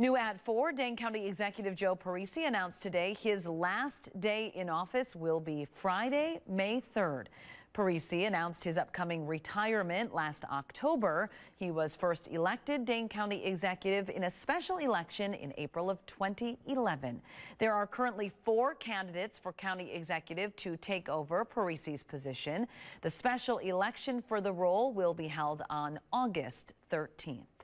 New at 4, Dane County Executive Joe Parisi announced today his last day in office will be Friday, May 3rd. Parisi announced his upcoming retirement last October. He was first elected Dane County Executive in a special election in April of 2011. There are currently four candidates for County Executive to take over Parisi's position. The special election for the role will be held on August 13th.